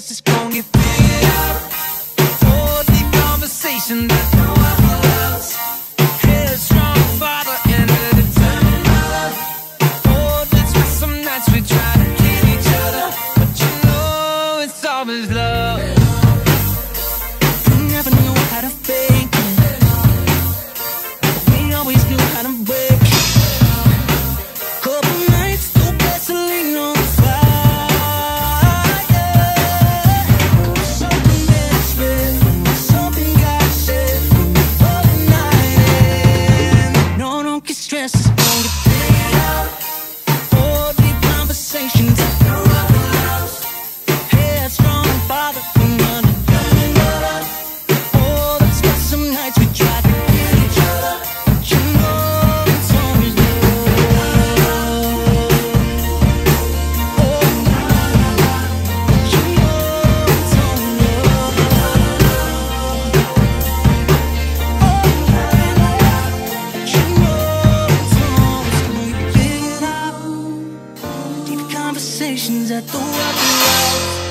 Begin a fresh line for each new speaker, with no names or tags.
stress is gonna get figured out. For the conversation that no one loves. Headstrong father and a determined mother. Oh, that's why some nights we try to kill each other. But you know it's always love. You never knew how to feel. Don't conversations at the Waffle House.